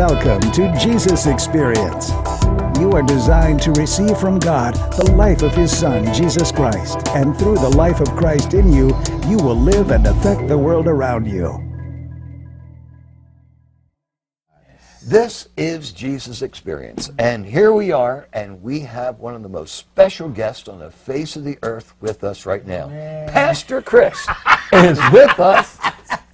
Welcome to Jesus Experience. You are designed to receive from God the life of His Son, Jesus Christ, and through the life of Christ in you, you will live and affect the world around you. This is Jesus Experience, and here we are, and we have one of the most special guests on the face of the earth with us right now. Pastor Chris is with us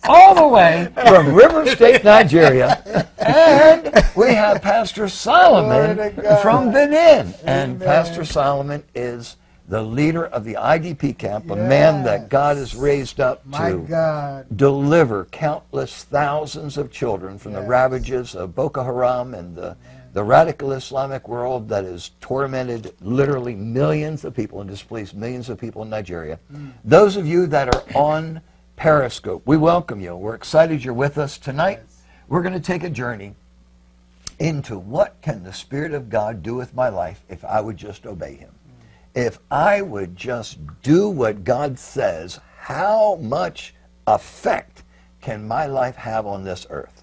all the way from River State, Nigeria, and we have Pastor Solomon from Benin. And Pastor Solomon is the leader of the IDP camp, a man that God has raised up My to God. deliver countless thousands of children from the ravages of Boko Haram and the, the radical Islamic world that has tormented literally millions of people and displaced millions of people in Nigeria. Mm. Those of you that are on Periscope, we welcome you. We're excited you're with us tonight. We're going to take a journey into what can the Spirit of God do with my life if I would just obey Him. If I would just do what God says, how much effect can my life have on this earth?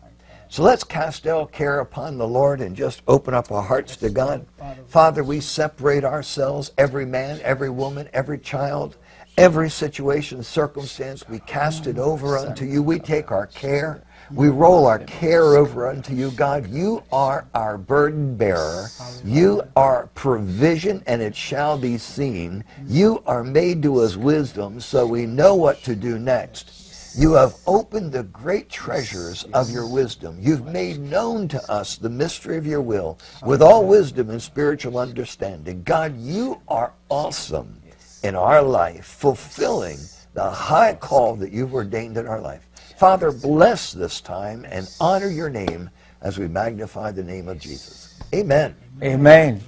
So let's cast all care upon the Lord and just open up our hearts to God. Father, we separate ourselves, every man, every woman, every child, every situation, circumstance, we cast it over unto you. We take our care. We roll our care over unto you, God. You are our burden bearer. You are provision, and it shall be seen. You are made to us wisdom, so we know what to do next. You have opened the great treasures of your wisdom. You've made known to us the mystery of your will with all wisdom and spiritual understanding. God, you are awesome in our life, fulfilling the high call that you've ordained in our life. Father, bless this time and honor your name as we magnify the name of Jesus. Amen. Amen.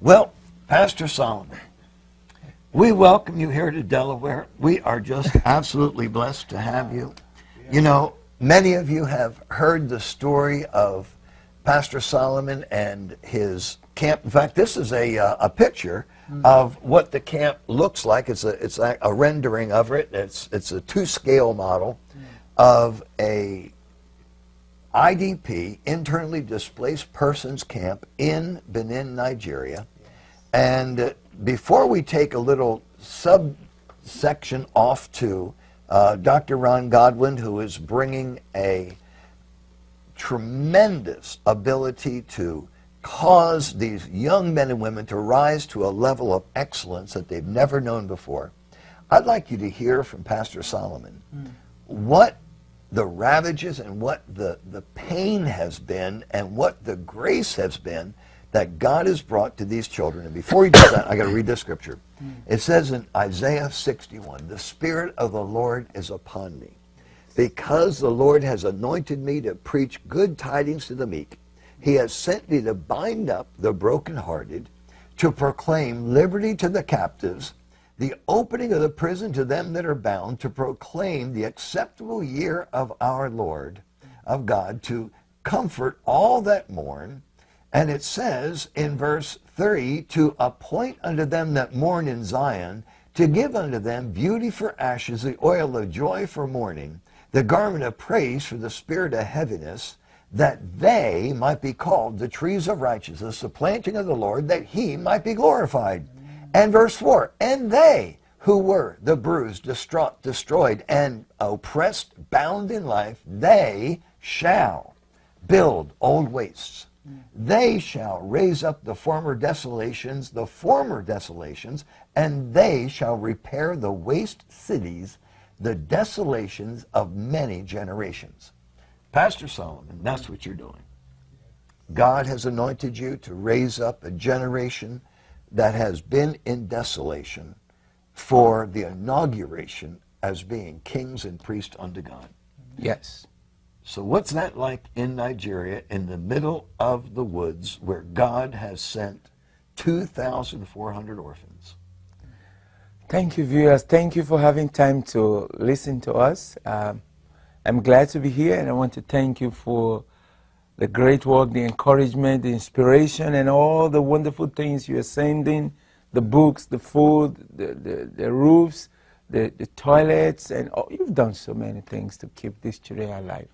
Well, Pastor Solomon, we welcome you here to Delaware. We are just absolutely blessed to have you. You know, many of you have heard the story of Pastor Solomon and his camp. In fact, this is a, uh, a picture of what the camp looks like. It's a, it's a, a rendering of it. It's, it's a two-scale model of a IDP, internally displaced persons camp in Benin, Nigeria. And uh, before we take a little subsection off to uh, Dr. Ron Godwin, who is bringing a tremendous ability to cause these young men and women to rise to a level of excellence that they've never known before. I'd like you to hear from Pastor Solomon hmm. what the ravages and what the, the pain has been and what the grace has been that God has brought to these children. And before you do that, I got to read this scripture. Hmm. It says in Isaiah 61, The Spirit of the Lord is upon me, because the Lord has anointed me to preach good tidings to the meek. He has sent me to bind up the brokenhearted, to proclaim liberty to the captives, the opening of the prison to them that are bound, to proclaim the acceptable year of our Lord, of God, to comfort all that mourn. And it says in verse 3 to appoint unto them that mourn in Zion, to give unto them beauty for ashes, the oil of joy for mourning, the garment of praise for the spirit of heaviness, that they might be called the trees of righteousness, the planting of the Lord, that he might be glorified. And verse 4 And they who were the bruised, distraught, destroyed, and oppressed, bound in life, they shall build old wastes. They shall raise up the former desolations, the former desolations, and they shall repair the waste cities, the desolations of many generations. Pastor Solomon, that's what you're doing. God has anointed you to raise up a generation that has been in desolation for the inauguration as being kings and priests unto God. Yes. So, what's that like in Nigeria in the middle of the woods where God has sent 2,400 orphans? Thank you, viewers. Thank you for having time to listen to us. Um, I'm glad to be here, and I want to thank you for the great work, the encouragement, the inspiration, and all the wonderful things you are sending the books, the food, the, the, the roofs, the, the toilets, and oh, you've done so many things to keep this children alive.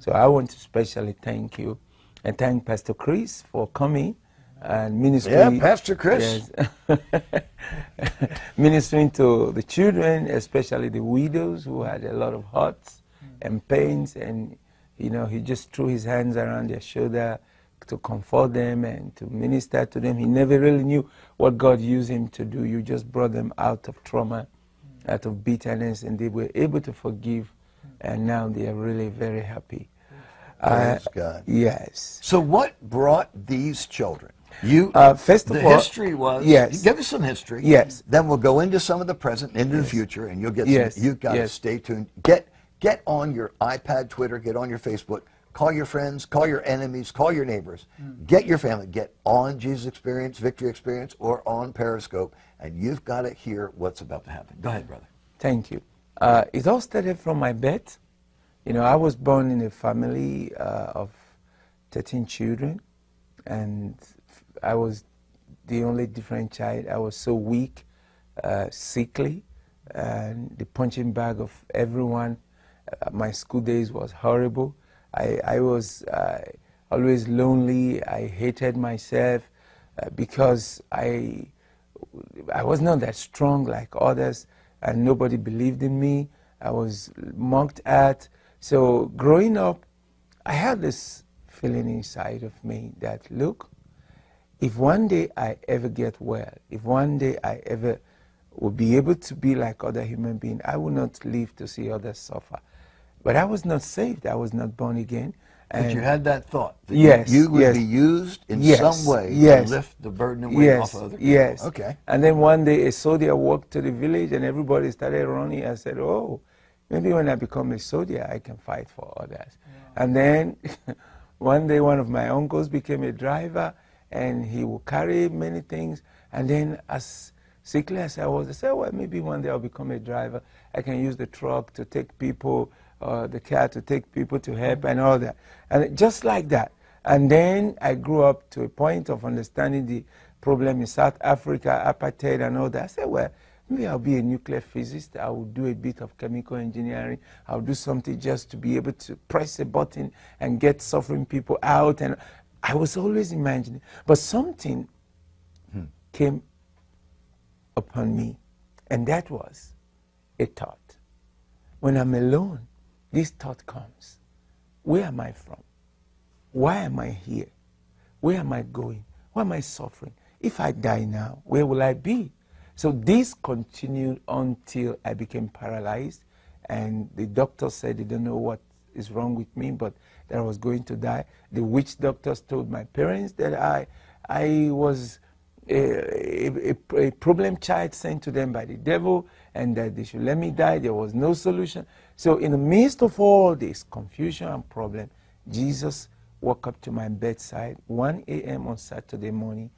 So I want to especially thank you. and thank Pastor Chris for coming and ministering. Yeah, Pastor Chris. Yes. ministering to the children, especially the widows who had a lot of hurts and pains, and you know, he just threw his hands around their shoulder to comfort them and to minister to them. He never really knew what God used him to do. You just brought them out of trauma, out of bitterness, and they were able to forgive, and now they are really very happy. Praise uh, God. Yes. So, what brought these children? You Uh, first of the all- history was Yes. Give us some history. Yes. Then we'll go into some of the present, into the future, and you'll get. Yes. Some, you've got to stay tuned. Get get on your iPad, Twitter, get on your Facebook. Call your friends, call your enemies, call your neighbors. Get your family. Get on Jesus Experience, Victory Experience, or on Periscope, and you've got to hear what's about to happen. Go ahead, brother. Thank you. Uh, it all started from my bed. You know, I was born in a family uh, of 13 children, and I was the only different child. I was so weak, uh, sickly, and the punching bag of everyone. Uh, my school days was horrible. I, I was uh, always lonely. I hated myself uh, because I I was not that strong like others, and nobody believed in me. I was mocked at. So growing up, I had this feeling inside of me that look, if one day I ever get well, if one day I ever will be able to be like other human beings, I will not live to see others suffer. But I was not saved. I was not born again. But you had that thought that Yes, you, you would yes. be used in Yes, some way yes. to lift the burden and weight yes, off of other people. Yes. Okay. And then one day a soldier walked to the village and everybody started running. I said, oh, maybe when I become a soldier, I can fight for others. And then one day one of my uncles became a driver and he would carry many things. And then as sickly as I was, I said, well, maybe one day I'll become a driver. I can use the truck to take people, uh, the car to take people to help and all that. And just like that. And then I grew up to a point of understanding the problem in South Africa, apartheid and all that. I said, well, maybe I'll be a nuclear physicist. I will do a bit of chemical engineering. I'll do something just to be able to press a button and get suffering people out. And I was always imagining. But something hmm. came upon me, and that was a thought. When I'm alone, this thought comes. Where am I from? Why am I here? Where am I going? Why am I suffering? If I die now, where will I be? So this continued until I became paralyzed, and the doctor said they don't know what is wrong with me, but that I was going to die. The witch doctors told my parents that I, I was a, a, a problem child sent to them by the devil, and that they should let me die. There was no solution. So in the midst of all this confusion and problem, Jesus walked up to my bedside 1 a.m. on Saturday morning,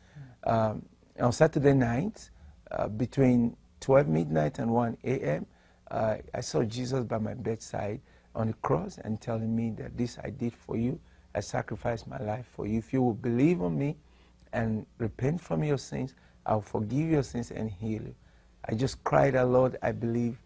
um, on Saturday night, uh, between 12 midnight and 1 a.m. Uh, I saw Jesus by my bedside on the cross and telling me that this I did for you. I sacrificed my life for you. If you will believe on me and repent from your sins, I'll forgive your sins and heal you. I just cried out, Lord, I believe.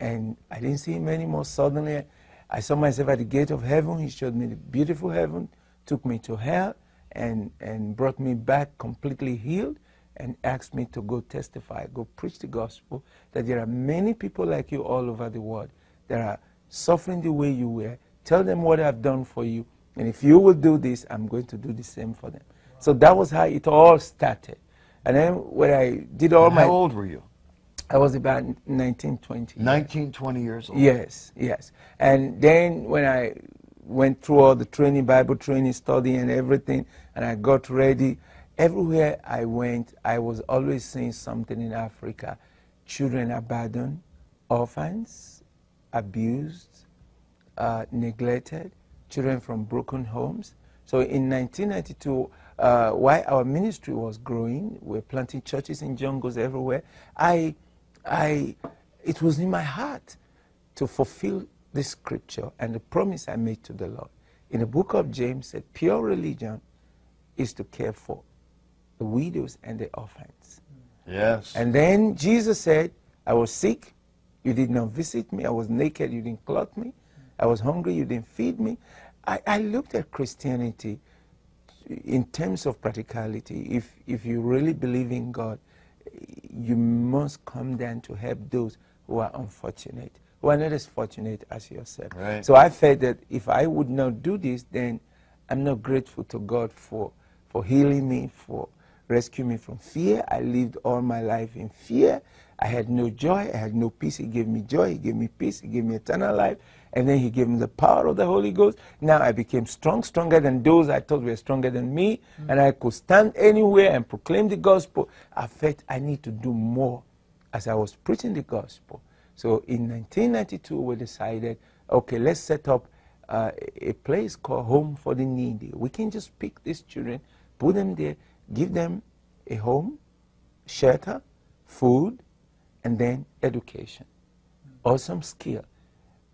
And I didn't see him anymore. Suddenly, I saw myself at the gate of heaven. He showed me the beautiful heaven, took me to hell, and, and brought me back completely healed and asked me to go testify, go preach the gospel, that there are many people like you all over the world that are suffering the way you were. Tell them what I've done for you. And if you will do this, I'm going to do the same for them. So that was how it all started. And then when I did all And my... How old were you? I was about 19, 20. 19, 20 years old. Yes, yes. And then when I went through all the training, Bible training, study, and everything, and I got ready, everywhere I went, I was always seeing something in Africa children abandoned, orphans, abused, uh, neglected, children from broken homes. So in 1992, uh, while our ministry was growing, we were planting churches in jungles everywhere. I, I, it was in my heart to fulfill this scripture and the promise I made to the Lord. In the book of James, said, pure religion is to care for the widows and the orphans. Yes. And then Jesus said, I was sick, you did not visit me. I was naked, you didn't clothe me. I was hungry, you didn't feed me. I, I looked at Christianity in terms of practicality, if, if you really believe in God, you must come down to help those who are unfortunate, who are not as fortunate as yourself. Right. So I felt that if I would not do this, then I'm not grateful to God for, for healing me, for rescuing me from fear. I lived all my life in fear. I had no joy. I had no peace. He gave me joy. He gave me peace. He gave me eternal life. And then he gave me the power of the Holy Ghost. Now I became strong, stronger than those I thought were stronger than me. Mm. And I could stand anywhere and proclaim the gospel. I felt I need to do more as I was preaching the gospel. So in 1992, we decided, okay, let's set up uh, a place called Home for the Needy. We can just pick these children, put them there, give them a home, shelter, food, and then education or some skill.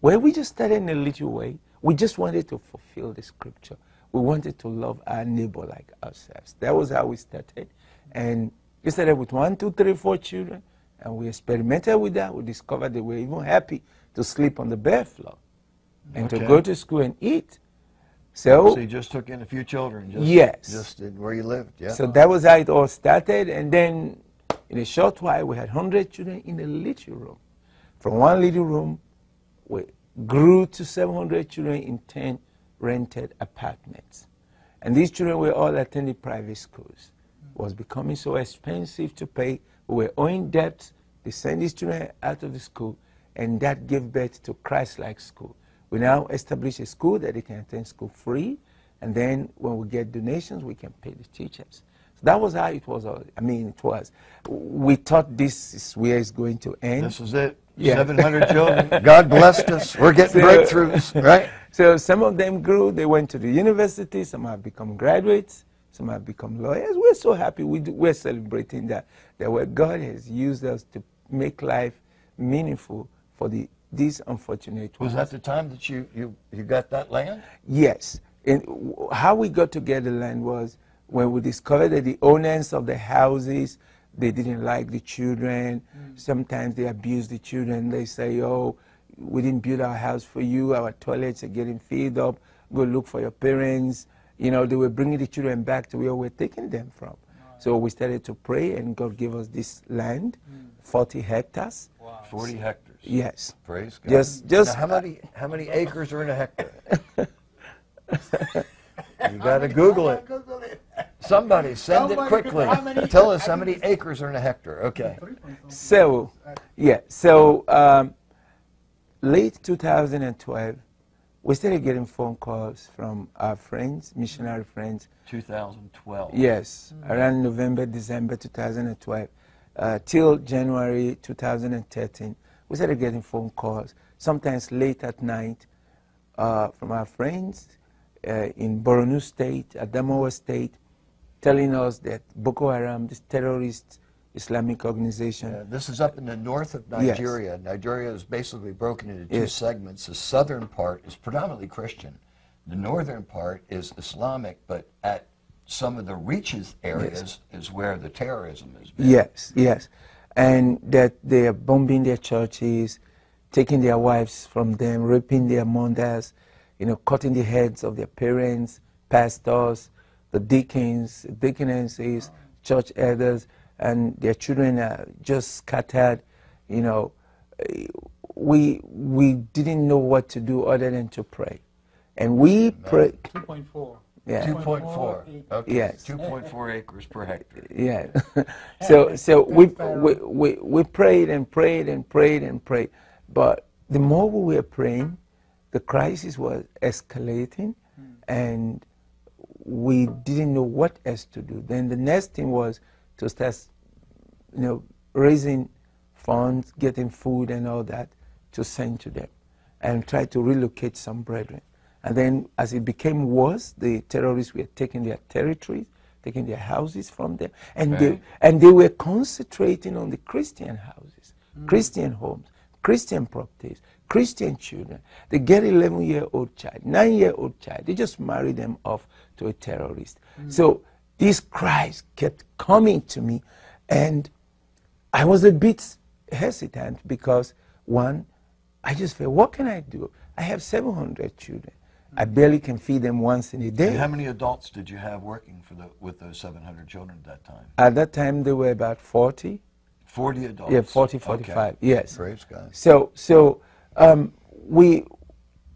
Where we just started in a little way, we just wanted to fulfill the scripture. We wanted to love our neighbor like ourselves. That was how we started. And we started with one, two, three, four children, and we experimented with that. We discovered they were even happy to sleep on the bare floor and okay. to go to school and eat. So, so you just took in a few children. Just, yes. Just where you lived. Yeah. So that was how it all started, and then in a short while, we had 100 children in a little room. From one little room, we grew to 700 children in 10 rented apartments. And these children were all attending private schools. It was becoming so expensive to pay. We were owing debts. They sent these children out of the school, and that gave birth to Christ-like school. We now establish a school that they can attend school free, and then when we get donations, we can pay the teachers. That was how it was. Uh, I mean, it was. We thought this is where it's going to end. This is it. Yeah. 700 children. God blessed us. We're getting so, breakthroughs, right? So some of them grew. They went to the university. Some have become graduates. Some have become lawyers. We're so happy. We do, we're celebrating that, that where God has used us to make life meaningful for the, these unfortunate ones. Was that the time that you, you, you got that land? Yes. And how we got to get the land was when we discovered that the owners of the houses, they didn't like the children. Mm. Sometimes they abuse the children. They say, oh, we didn't build our house for you. Our toilets are getting filled up. Go look for your parents. You know, they were bringing the children back to where we're taking them from. So we started to pray, and God gave us this land, mm. 40 hectares. Wow. 40 hectares. Yes. Praise God. Just, just. Now how many, how many acres are in a hectare? You got to Google it. Google it. Somebody send it quickly. Tell us how many acres are in a hectare. Okay. So, yeah. So, um, late 2012, we started getting phone calls from our friends, missionary friends. 2012. Yes, mm around November, December 2012, uh, till January 2013, we started getting phone calls, sometimes late at night, uh, from our friends uh, in Borno State, Adamawa State, telling us that Boko Haram, this terrorist Islamic organization. Yeah, this is up in the north of Nigeria. Yes. Nigeria is basically broken into two yes. segments. The southern part is predominantly Christian. The northern part is Islamic, but at some of the reaches areas yes. is where the terrorism is. Yes, yes. And that they are bombing their churches, taking their wives from them, raping their mothers, you know, cutting the heads of their parents, pastors, the deacons, deaconesses, church elders, and their children are just scattered. You know, we we didn't know what to do other than to pray, and we prayed. Two point four. Yeah. 2.4. Okay. Yes. 2.4 acres per hectare. Yeah. so so we, we, we, we prayed and prayed and prayed and prayed. But the more we were praying, the crisis was escalating mm. and we didn't know what else to do. Then the next thing was to start, you know, raising funds, getting food and all that to send to them and try to relocate some brethren. And then as it became worse, the terrorists were taking their territories, taking their houses from them. And, right. they, and they were concentrating on the Christian houses, mm. Christian homes, Christian properties, Christian children. They get 11 year old child, 9 year old child. They just marry them off to a terrorist. Mm. So these cries kept coming to me. And I was a bit hesitant because, one, I just felt, what can I do? I have 700 children. I barely can feed them once in a day. And how many adults did you have working for the, with those 700 children at that time? At that time, there were about 40. 40 adults? Yeah, 40, 45, Okay. yes. Praise God. So, so um, we,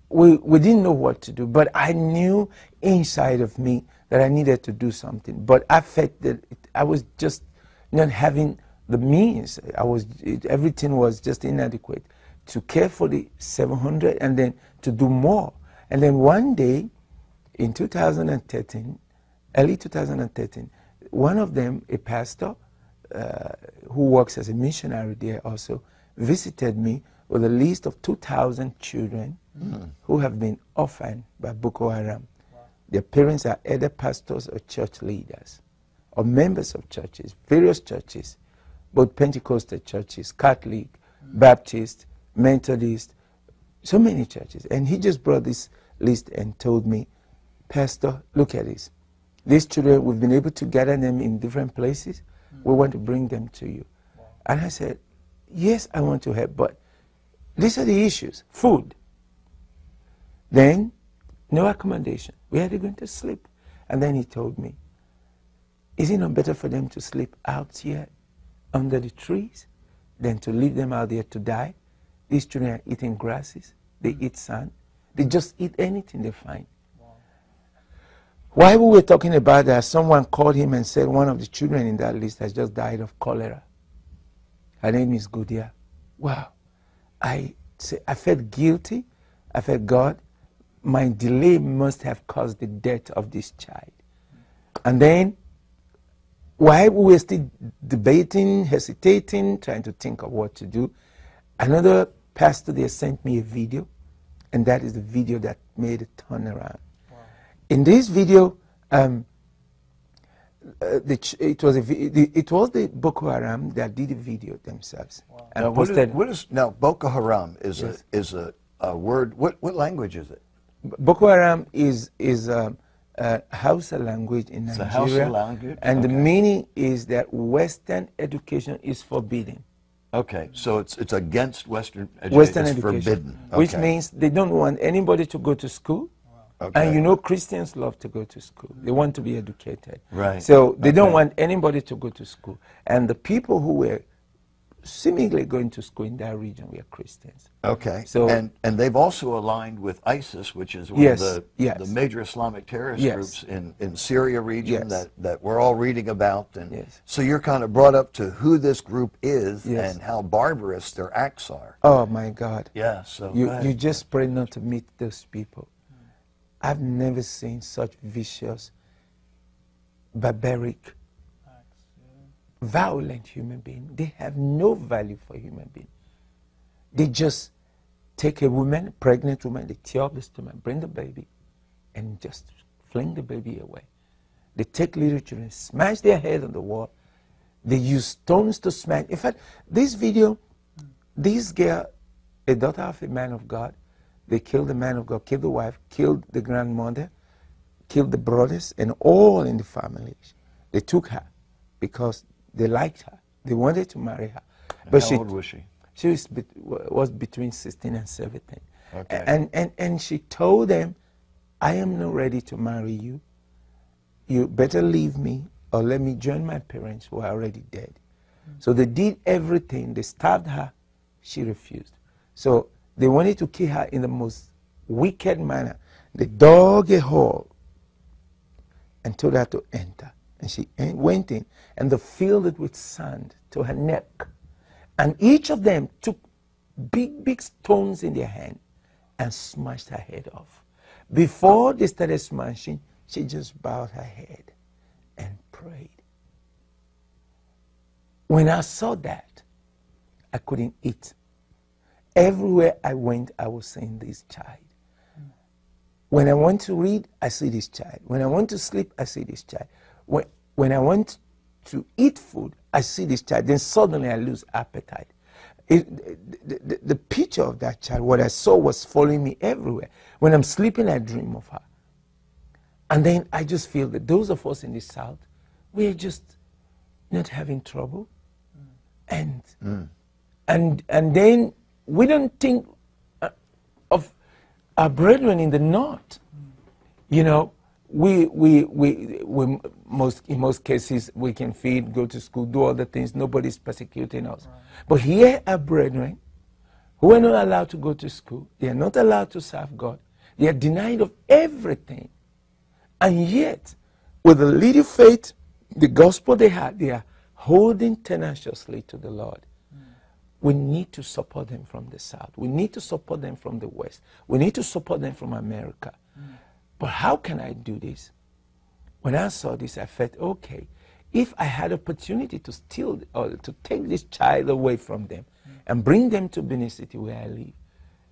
we, we didn't know what to do, but I knew inside of me that I needed to do something. But I felt that it, I was just not having the means. I was, it, everything was just inadequate to care for the 700 and then to do more. And then one day in 2013, early 2013, one of them, a pastor uh, who works as a missionary there also, visited me with a list of 2,000 children hmm. who have been orphaned by Boko Haram. Their parents are either pastors or church leaders or members of churches, various churches, both Pentecostal churches, Catholic, hmm. Baptist, Methodist, so many churches. And he just brought this list and told me, Pastor, look at this. These children, we've been able to gather them in different places. We hmm. want to bring them to you. And I said, Yes, I want to help, but these are the issues food. Then, no accommodation. Where are they going to sleep? And then he told me, Is it not better for them to sleep out here under the trees than to leave them out there to die? These children are eating grasses, they mm. eat sand, they just eat anything they find. While we were talking about that, someone called him and said one of the children in that list has just died of cholera. Her name is Gudia. Wow. I, say, I felt guilty. I felt, God, my delay must have caused the death of this child. And then, while we were still debating, hesitating, trying to think of what to do, another pastor there sent me a video, and that is the video that made a turnaround. In this video, um, uh, the ch- it was a vi- the, it was the Boko Haram that did the video themselves and Now, what is, posted. what is, now, Boko Haram is, Yes. a, is a, a word, what, what language is it? Boko Haram is is um, a Hausa language in It's a Hausa language? and the meaning is that Western education is forbidden. Okay, so it's, it's against Western education. Western it's education, forbidden. which means they don't want anybody to go to school. Okay. And you know, Christians love to go to school. They want to be educated. Right. So they don't want anybody to go to school. And the people who were seemingly going to school in that region were Christians. Okay. So- and and they've also aligned with ISIS, which is one Yes, of the yes. the major Islamic terrorist Yes. groups in, in Syria region that, that we're all reading about. And so you're kind of brought up to who this group is and how barbarous their acts are. Oh my God. Yeah. So You, you just pray not to meet those people. I've never seen such vicious, barbaric, violent human being. They have no value for human being. They just take a woman, pregnant woman, they tear up the stomach, bring the baby, and just fling the baby away. They take little children, smash their head on the wall. They use stones to smash. In fact, this video, this girl, a daughter of a man of God, they killed the man of God, killed the wife, killed the grandmother, killed the brothers, and all in the family. They took her because they liked her. They wanted to marry her. And how she, old was she? she was, bet- was between 16 and 17. Okay. And, and, and she told them, I am not ready to marry you. You better leave me or let me join my parents who are already dead. Mm. So they did everything. They stabbed her. She refused. So they wanted to kill her in the most wicked manner. They dug a hole and told her to enter. And she went in, and they filled it with sand to her neck. And each of them took big, big stones in their hand and smashed her head off. Before they started smashing, she just bowed her head and prayed. When I saw that, I couldn't eat. Everywhere I went, I was seeing this child. When I want to read, I see this child. When I want to sleep, I see this child. When, when I want to eat food, I see this child. Then suddenly I lose appetite. It, the, the, the picture of that child, what I saw was following me everywhere. When I'm sleeping, I dream of her. And then I just feel that those of us in the South, we're just not having trouble. Mm. And, mm. and, and then we don't think uh, of our brethren in the North You know, we, we, we, we most, in most cases, we can feed, go to school, do all the things. Nobody's persecuting us. Right. But here are brethren who are not allowed to go to school. They are not allowed to serve God. They are denied of everything. And yet, with the little faith, the gospel they had, they are holding tenaciously to the Lord. We need to support them from the south. We need to support them from the west. We need to support them from America. Mm. But how can I do this? When I saw this, I felt, okay, if I had opportunity to steal or to take this child away from them mm. and bring them to Benin City where I live,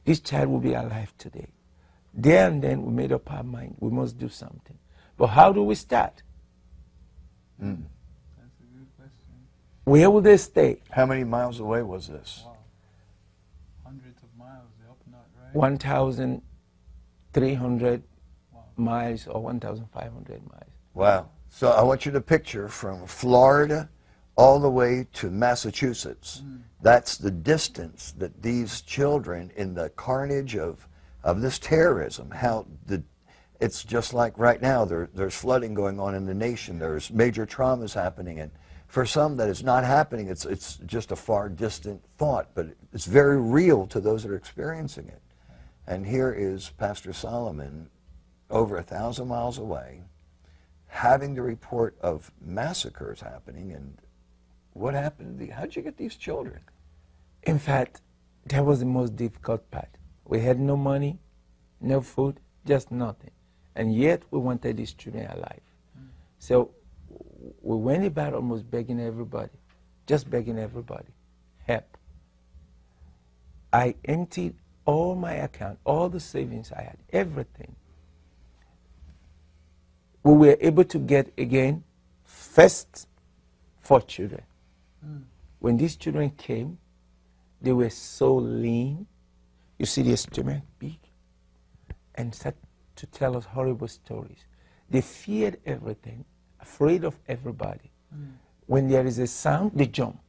this child will be alive today. There and then we made up our mind, we must do something. But how do we start? Mm. That's a good question. Where will they stay? How many miles away was this? Wow. Hundreds of miles, up not, right? 1,300 wow. miles or 1,500 miles. Wow. So I want you to picture from Florida all the way to Massachusetts. Mm. That's the distance that these children, in the carnage of, of this terrorism, how the it's just like right now there, there's flooding going on in the nation. There's major traumas happening. And for some that is not happening, it's, it's just a far distant thought, but it's very real to those that are experiencing it. And here is Pastor Solomon, over a thousand miles away, having the report of massacres happening. And what happened? The, how'd you get these children? In fact, that was the most difficult part. We had no money, no food, just nothing. And yet we wanted these children alive. So we went about almost begging everybody, just begging everybody, help. I emptied all my account, all the savings I had, everything. We were able to get again first four children. Mm. When these children came, they were so lean. You see the instrument big and such to tell us horrible stories. They feared everything, afraid of everybody. Mm. When there is a sound, they jump.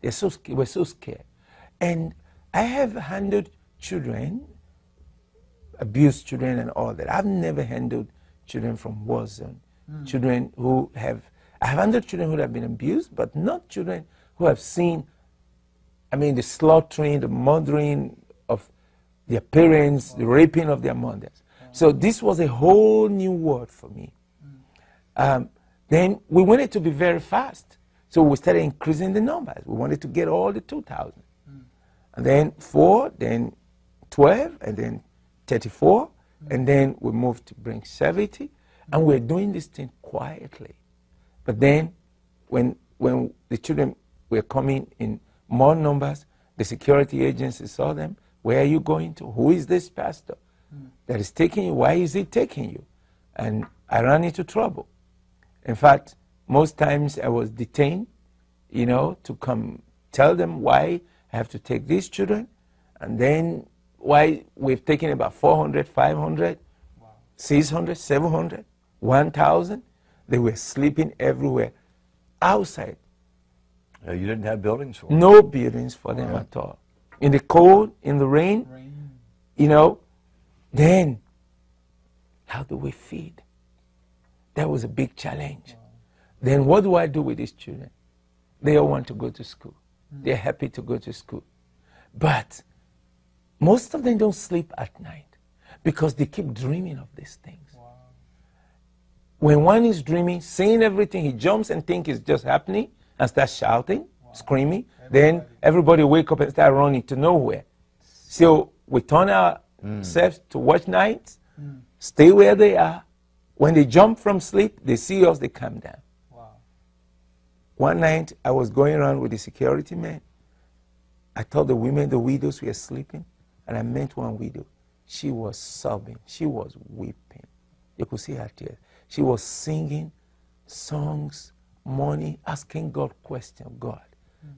They're so, we're so scared. And I have handled children, abused children and all that. I've never handled children from war zone. Mm. Children who have, I've handled children who have been abused, but not children who have seen, I mean, the slaughtering, the murdering of their parents, the raping of their mothers. So this was a whole new world for me. Um, then we wanted to be very fast. So we started increasing the numbers. We wanted to get all the 2,000. Mm. And then 4, then 12, and then 34. Mm. And then we moved to bring 70. And we're doing this thing quietly. But then when, when the children were coming in more numbers, the security agencies saw them. Where are you going to? Who is this pastor? that is taking you. Why is he taking you? And I ran into trouble. In fact, most times I was detained, you know, to come tell them why I have to take these children, and then why we've taken about 400, 500, wow. 600, 700, 1,000. They were sleeping everywhere outside. Uh, you didn't have buildings for them? No buildings for them at all. In the cold, in the rain, rain. you know, then, how do we feed? That was a big challenge. Then, what do I do with these children? They all want to go to school. They're happy to go to school. But most of them don't sleep at night because they keep dreaming of these things. When one is dreaming, seeing everything, he jumps and thinks it's just happening and starts shouting, screaming. Then everybody wake up and start running to nowhere. So we turn ourselves mm. to watch nights, mm. stay where they are. When they jump from sleep, they see us, they come down. Wow. One night, I was going around with the security man. I told the women, the widows were sleeping, and I met one widow. She was sobbing. She was weeping. You could see her tears. She was singing songs, money, asking God questions. God,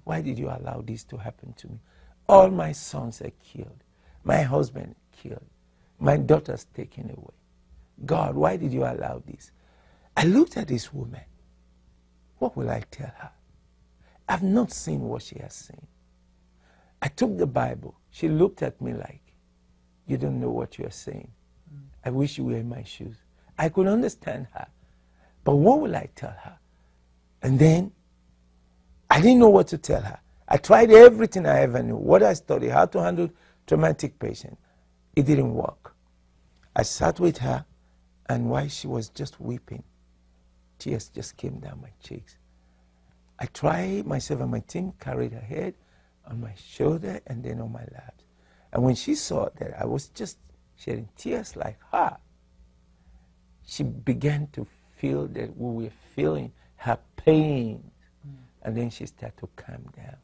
why did you allow this to happen to me? All my sons are killed. My husband killed. My daughter's taken away. God, why did you allow this? I looked at this woman. What will I tell her? I've not seen what she has seen. I took the Bible. She looked at me like, You don't know what you are saying. I wish you were in my shoes. I could understand her. But what will I tell her? And then I didn't know what to tell her. I tried everything I ever knew, what I studied, how to handle traumatic patients. It didn't work. I sat with her, and while she was just weeping, tears just came down my cheeks. I tried myself and my team carried her head on my shoulder and then on my lap. And when she saw that I was just shedding tears like her, she began to feel that we were feeling her pain. Mm. And then she started to calm down.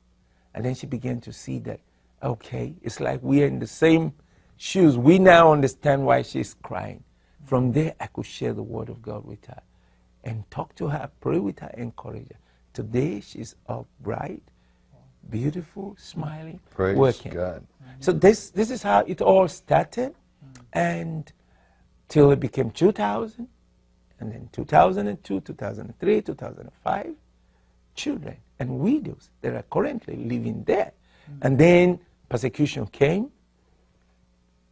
And then she began to see that, okay, it's like we're in the same shoes. We now understand why she's crying. From there, I could share the word of God with her and talk to her, pray with her, encourage her. Today, she's upright, beautiful, smiling, Praise working. God. So this, this is how it all started. And till it became 2000, and then 2002, 2003, 2005, children and widows that are currently living there. And then persecution came.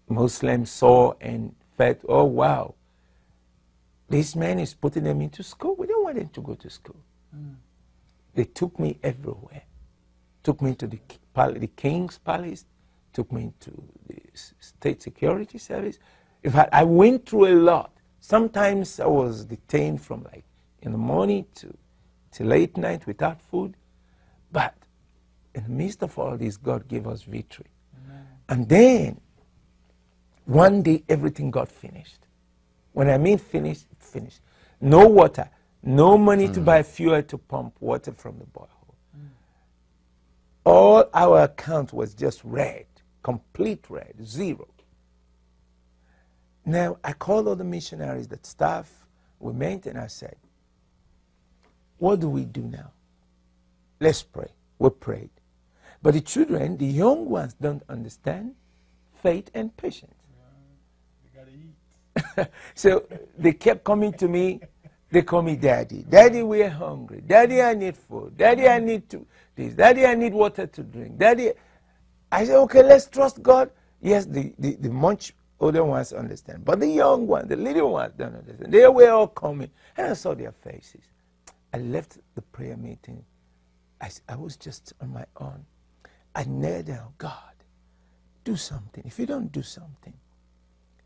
Muslims saw and felt, oh, wow, this man is putting them into school. We don't want them to go to school. Mm. They took me everywhere. Took me to the, the king's palace, took me to the state security service. In fact, I went through a lot. Sometimes I was detained from like in the morning to, to late night without food. But in the midst of all this, God gave us victory. Amen. And then one day everything got finished. When I mean finished, it finished. No water, no money mm. to buy fuel to pump water from the borehole. Mm. All our account was just red, complete red, zero. Now I called all the missionaries, the staff we met, and I said, What do we do now? Let's pray. We prayed. But the children, the young ones, don't understand faith and patience. So they kept coming to me. They call me daddy. Daddy, we're hungry. Daddy, I need food. Daddy, I need to this. Daddy, I need water to drink. Daddy, I said, okay, let's trust God. Yes, the, the, the much older ones understand. But the young ones, the little ones don't understand. They were all coming. And I saw their faces. I left the prayer meeting I, I was just on my own. I knelt down, God, do something. If you don't do something,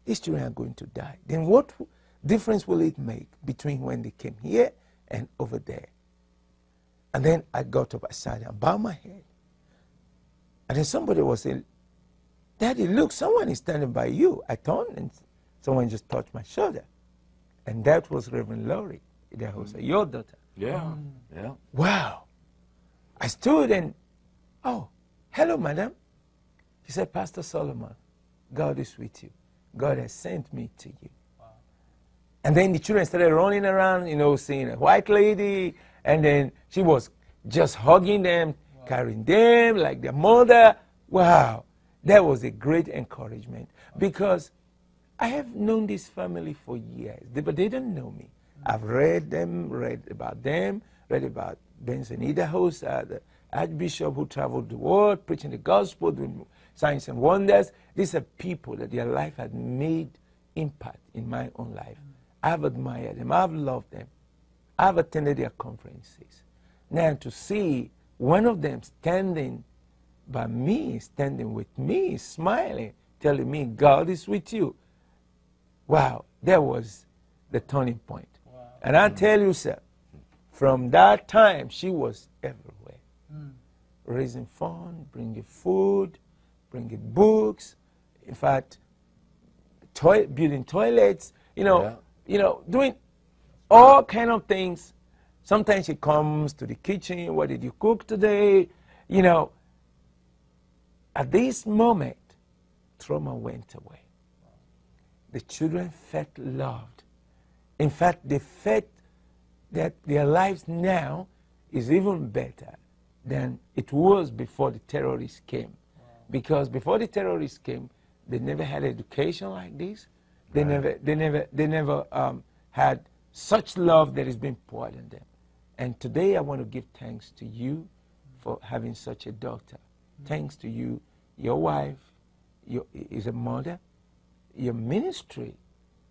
these children are going to die. Then what difference will it make between when they came here and over there? And then I got up, I sat down, bowed my head. And then somebody was saying, Daddy, look, someone is standing by you. I turned and someone just touched my shoulder. And that was Reverend Laurie. That was your daughter. Yeah, oh. yeah. Wow. I stood and, oh, hello, madam. He said, Pastor Solomon, God is with you. God has sent me to you. Wow. And then the children started running around, you know, seeing a white lady. And then she was just hugging them, wow. carrying them like their mother. Wow. That was a great encouragement because I have known this family for years, but they don't know me. I've read them, read about them, read about Benson Idahosa, uh, the Archbishop who traveled the world preaching the gospel, doing signs and wonders. These are people that their life had made impact in my own life. I've admired them. I've loved them. I've attended their conferences. Now to see one of them standing by me, standing with me, smiling, telling me God is with you. Wow, that was the turning point. Wow. And I tell you, sir, from that time, she was everywhere. Mm. Raising funds, bringing food, bringing books. In fact, toi- building toilets. You know, yeah. you know, doing all kind of things. Sometimes she comes to the kitchen. What did you cook today? You know. At this moment, trauma went away. The children felt loved. In fact, they felt that their lives now is even better than it was before the terrorists came. Because before the terrorists came, they never had education like this. They right. never, they never, they never um, had such love that has been poured on them. And today I want to give thanks to you for having such a daughter. Mm-hmm. Thanks to you, your wife your, is a mother. Your ministry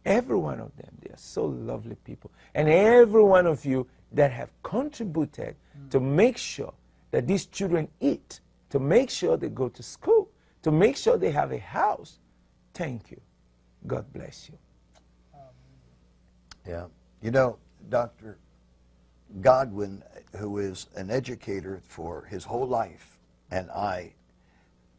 Every one of them. They are so lovely people. And every one of you that have contributed to make sure that these children eat, to make sure they go to school, to make sure they have a house. Thank you. God bless you. Yeah. You know, Dr. Godwin, who is an educator for his whole life, and I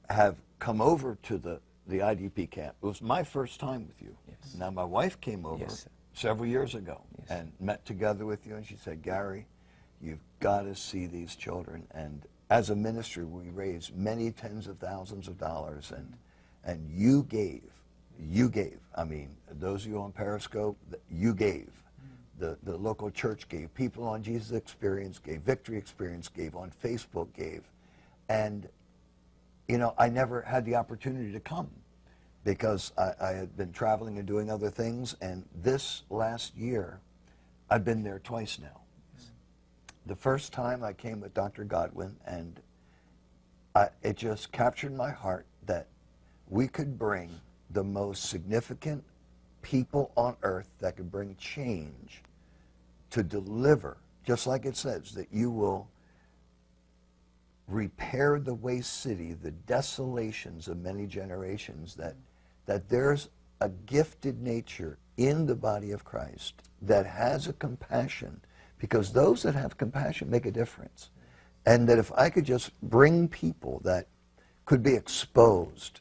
have come over to the, the IDP camp. It was my first time with you. Yes. Now, my wife came over Yes, several years ago Yes. and met together with you, and she said, Gary, you've got to see these children. And as a ministry, we raised many tens of thousands of dollars, and, and you gave. You gave. I mean, those of you on Periscope, you gave. Mm-hmm. The, the local church gave. People on Jesus Experience gave. Victory Experience gave. On Facebook gave. And you know, I never had the opportunity to come because I, I had been traveling and doing other things. And this last year, I've been there twice now. The first time I came with Dr. Godwin, and I, it just captured my heart that we could bring the most significant people on earth that could bring change to deliver, just like it says, that you will repair the waste city, the desolations of many generations, that, that there's a gifted nature in the body of Christ that has a compassion, because those that have compassion make a difference. And that if I could just bring people that could be exposed,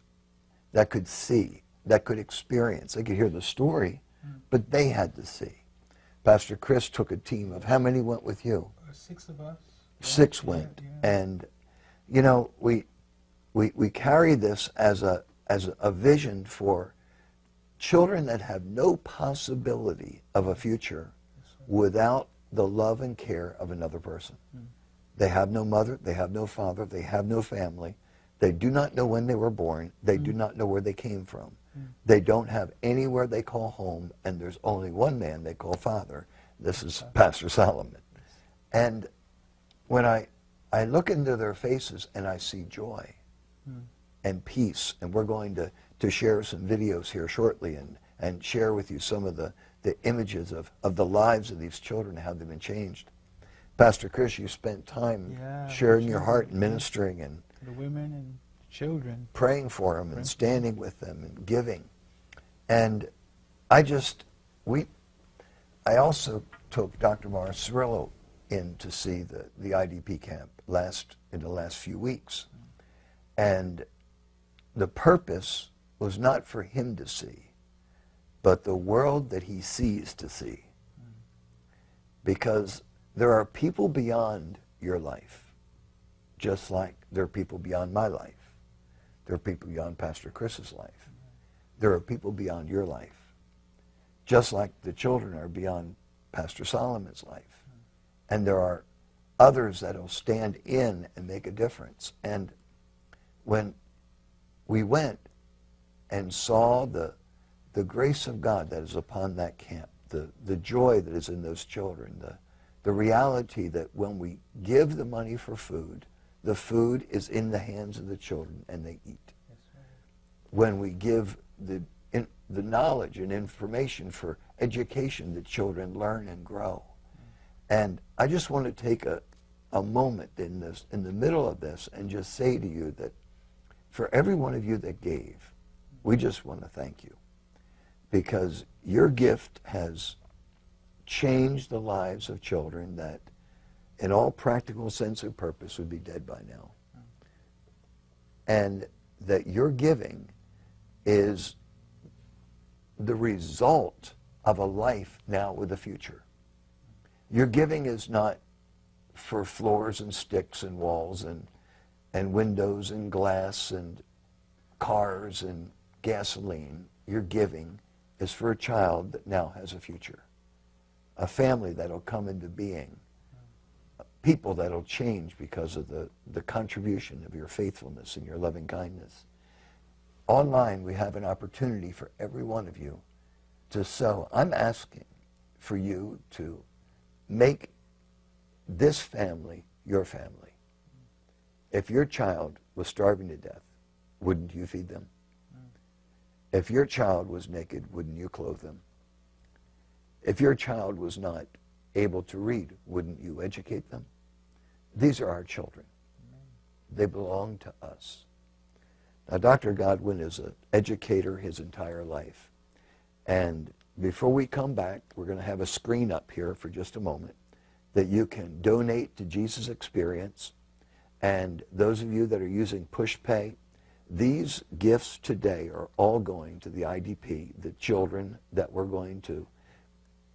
that could see, that could experience, they could hear the story, but they had to see. Pastor Chris took a team of how many went with you? Uh, Six of us. six Yeah, went yeah. and you know we we we carry this as a as a vision for children that have no possibility of a future without the love and care of another person. They have no mother they have no father they have no family. They do not know when they were born. They do mm. not know where they came from. Mm. They don't have anywhere they call home and there's only one man they call father. This is pastor solomon. And when I, I look into their faces and I see joy mm. and peace, and we're going to, to share some videos here shortly and, and share with you some of the, the images of, of the lives of these children, how they've been changed. Pastor Chris, you spent time Yeah, sharing your heart and ministering and The women and children. praying for them and standing with them and giving. And I just, we, I also took Dr. Morris Cerullo in to see the, the IDP camp last, in the last few weeks. And the purpose was not for him to see, but the world that he sees to see. Because there are people beyond your life, just like there are people beyond my life. There are people beyond Pastor Chris's life. There are people beyond your life, just like the children are beyond Pastor Solomon's life. And there are others that will stand in and make a difference. And when we went and saw the, the grace of God that is upon that camp, the, the joy that is in those children, the, the reality that when we give the money for food, the food is in the hands of the children and they eat. When we give the, in, the knowledge and information for education, the children learn and grow. And I just want to take a, a moment in this, in the middle of this, and just say to you that for every one of you that gave, we just want to thank you because your gift has changed the lives of children that, in all practical sense and purpose, would be dead by now. And that your giving is the result of a life now with a future. Your giving is not for floors and sticks and walls and, and windows and glass and cars and gasoline. Your giving is for a child that now has a future, a family that'll come into being, people that'll change because of the, the contribution of your faithfulness and your loving kindness. Online, we have an opportunity for every one of you to sow. I'm asking for you to make this family your family. If your child was starving to death, wouldn't you feed them? If your child was naked, wouldn't you clothe them? If your child was not able to read, wouldn't you educate them? These are our children. They belong to us. Now, Dr. Godwin is an educator his entire life. And before we come back, we're going to have a screen up here for just a moment that you can donate to Jesus Experience. And those of you that are using PushPay, these gifts today are all going to the IDP, the children that we're going to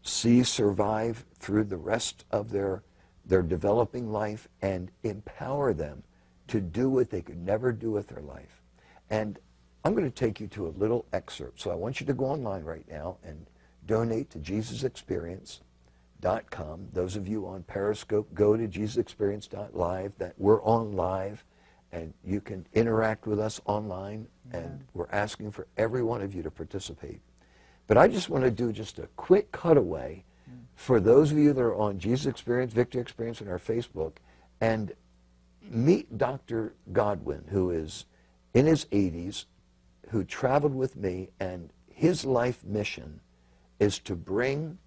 see survive through the rest of their, their developing life and empower them to do what they could never do with their life. And I'm going to take you to a little excerpt. So I want you to go online right now and donate to JesusExperience.com. Those of you on Periscope, go to JesusExperience.live. That we're on live, and you can interact with us online. And we're asking for every one of you to participate. But I just want to do just a quick cutaway mm. for those of you that are on Jesus Experience, Victory Experience, and our Facebook, and meet Dr. Godwin, who is in his 80s, who traveled with me, and his life mission is to bring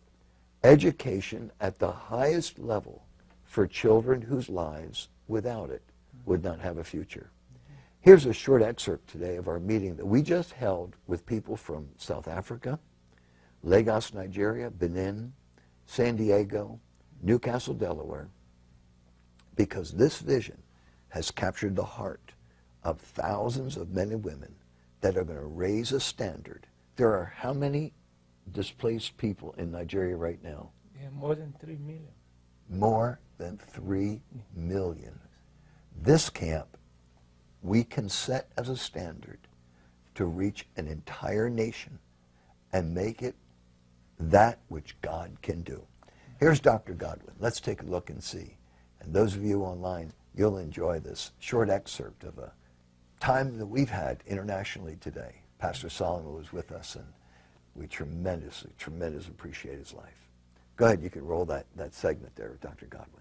education at the highest level for children whose lives without it would not have a future. Here's a short excerpt today of our meeting that we just held with people from South Africa, Lagos, Nigeria, Benin, San Diego, Newcastle, Delaware, because this vision has captured the heart of thousands of men and women that are going to raise a standard. There are how many displaced people in Nigeria right now? Yeah, more than 3 million. More than 3 million. This camp, we can set as a standard to reach an entire nation and make it that which God can do. Here's Dr. Godwin. Let's take a look and see. And those of you online, you'll enjoy this short excerpt of a time that we've had internationally today. Pastor Solomon was with us, and we tremendously, tremendously appreciate his life. Go ahead, you can roll that, that segment there, Dr. Godwin.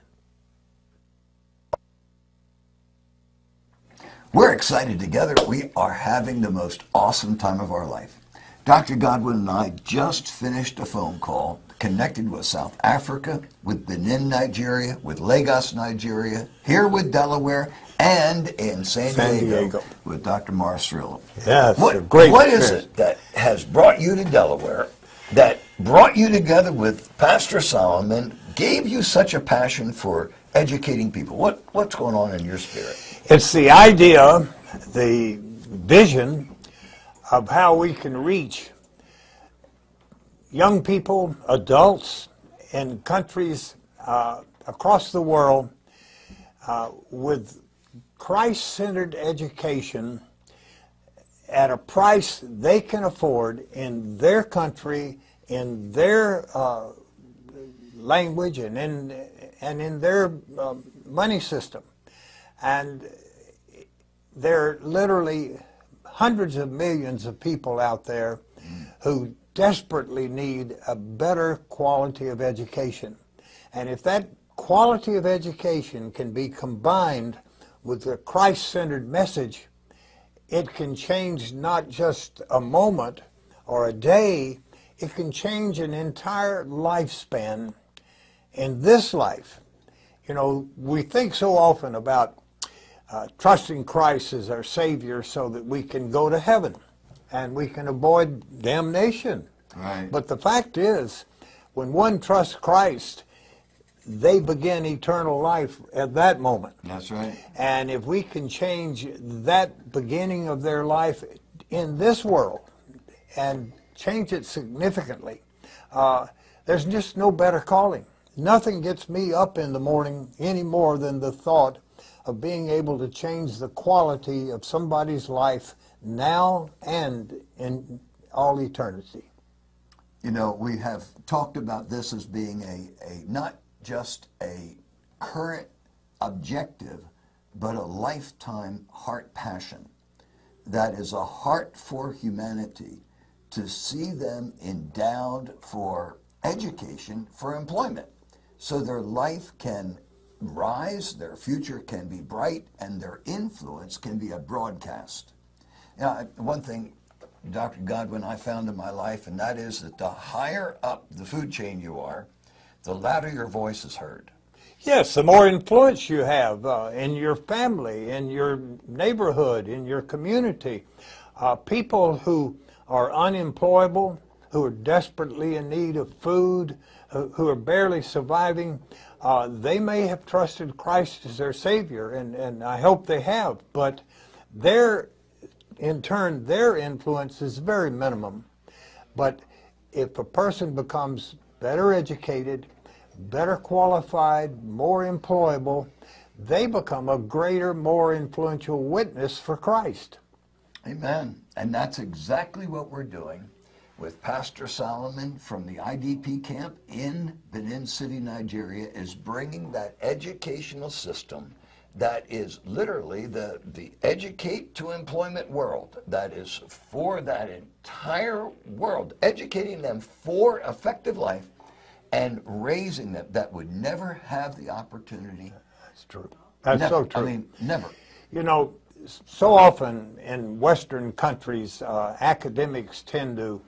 We're excited together. We are having the most awesome time of our life. Dr. Godwin and I just finished a phone call connected with South Africa, with Benin, Nigeria, with Lagos, Nigeria, here with Delaware, and in San, San Diego, Diego. with Dr. Morris Cerullo. Yeah, it's what, great What is it that has brought you to Delaware, that brought you together with Pastor Solomon, gave you such a passion for educating people? What, what's going on in your spirit? It's the idea, the vision of how we can reach young people, adults in countries uh, across the world uh, with Christ centered education at a price they can afford in their country, in their uh, language, and in, and in their um, money system. And there are literally hundreds of millions of people out there who desperately need a better quality of education. And if that quality of education can be combined with the Christ centered message, it can change not just a moment or a day, it can change an entire lifespan in this life. You know, we think so often about uh, trusting Christ as our Savior so that we can go to heaven and we can avoid damnation. Right. But the fact is, when one trusts Christ, they begin eternal life at that moment. That's right. And if we can change that beginning of their life in this world and change it significantly, uh, there's just no better calling. Nothing gets me up in the morning any more than the thought of being able to change the quality of somebody's life now and in all eternity. You know, we have talked about this as being a, a not just a current objective, but a lifetime heart passion. That is a heart for humanity to see them endowed for education, for employment, so their life can rise, their future can be bright, and their influence can be a broadcast. Now, one thing Dr. Godwin, I found in my life, and that is that the higher up the food chain you are, the louder your voice is heard. Yes, the more influence you have uh, in your family, in your neighborhood, in your community. Uh, people who are unemployable, who are desperately in need of food, who, who are barely surviving, uh, they may have trusted Christ as their Savior, and, and I hope they have, but their, in turn, their influence is very minimum. But if a person becomes better educated, better qualified, more employable, they become a greater, more influential witness for Christ. Amen. And that's exactly what we're doing with Pastor Solomon from the IDP camp in Benin City, Nigeria, is bringing that educational system that is literally the, the educate to employment world that is for that entire world, educating them for effective life and raising them that would never have the opportunity. That's true. That's never. so true. I mean, never. You know, so often in Western countries, uh, academics tend to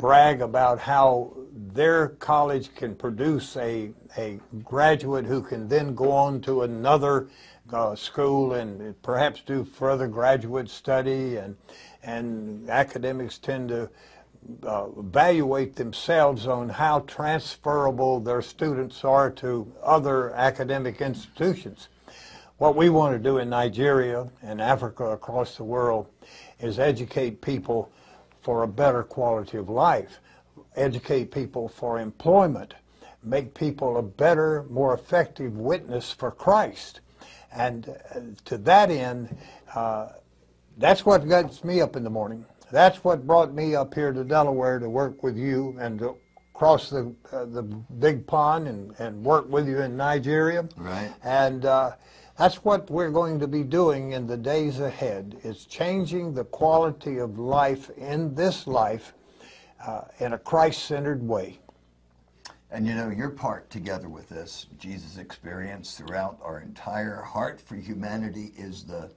brag about how their college can produce a, a graduate who can then go on to another uh, school and perhaps do further graduate study and and academics tend to uh, evaluate themselves on how transferable their students are to other academic institutions. What we want to do in Nigeria and Africa across the world is educate people for a better quality of life, educate people for employment, make people a better, more effective witness for Christ. And uh, to that end, uh, that's what gets me up in the morning. That's what brought me up here to Delaware to work with you and to cross the uh, the big pond and, and work with you in Nigeria. Right. And uh, that's what we're going to be doing in the days ahead. Is changing the quality of life in this life uh, in a Christ-centered way. And you know, your part together with this Jesus experience throughout our entire heart for humanity is the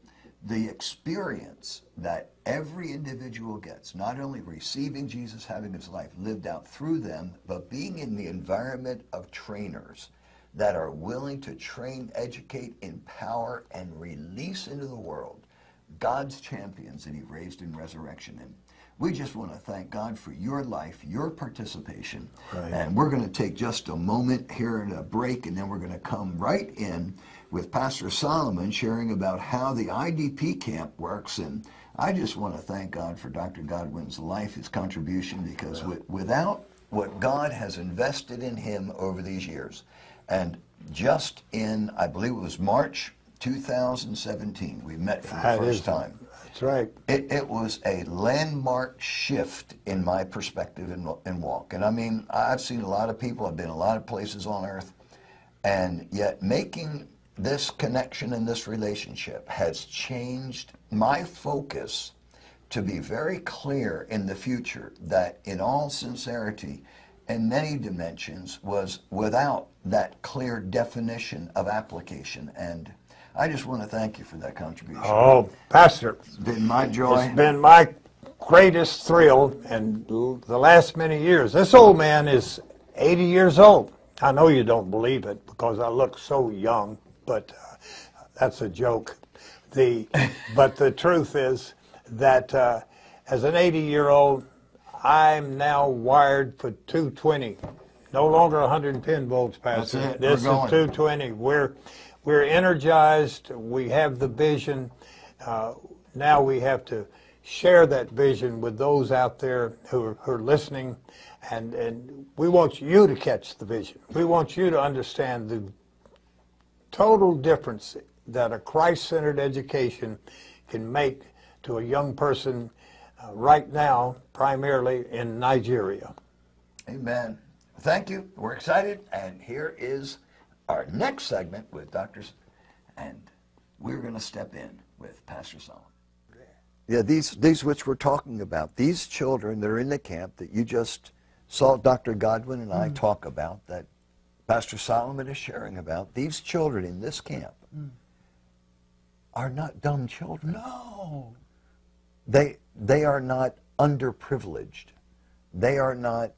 the experience that every individual gets, not only receiving Jesus, having his life lived out through them, but being in the environment of trainers that are willing to train, educate, empower, and release into the world God's champions that he raised in resurrection. And we just want to thank God for your life, your participation. Right. And we're going to take just a moment here at a break, and then we're going to come right in with Pastor Solomon sharing about how the IDP camp works. And I just want to thank God for Dr. Godwin's life, his contribution, because wi- without what God has invested in him over these years, and just in, I believe it was March 2017, we met for the That first is- time. That's right. It, it was a landmark shift in my perspective and, and walk. And I mean, I've seen a lot of people, I've been a lot of places on earth, and yet making this connection and this relationship has changed my focus to be very clear in the future that, in all sincerity, in many dimensions, was without that clear definition of application. And I just want to thank you for that contribution. Oh, Pastor, It's been my joy. It's been my greatest thrill in the last many years. This old man is 80 years old. I know you don't believe it because I look so young, but uh, that's a joke. The, but the truth is that uh, as an 80 year old, I'm now wired for 220. No longer 110 volts, Pastor. That's it. This is We're going. 220. We're, we're energized. We have the vision. Uh, now we have to share that vision with those out there who are, who are listening. And, and we want you to catch the vision. We want you to understand the total difference that a Christ centered education can make to a young person Uh, right now, primarily in Nigeria. Amen. Thank you. We're excited. And here is our next segment with doctors. And we're going to step in with Pastor Solomon. Yeah, these, these which we're talking about, these children that are in the camp that you just saw Dr. Godwin and I mm. talk about, that Pastor Solomon is sharing about, these children in this camp mm. are not dumb children. No. They, they are not underprivileged. They are not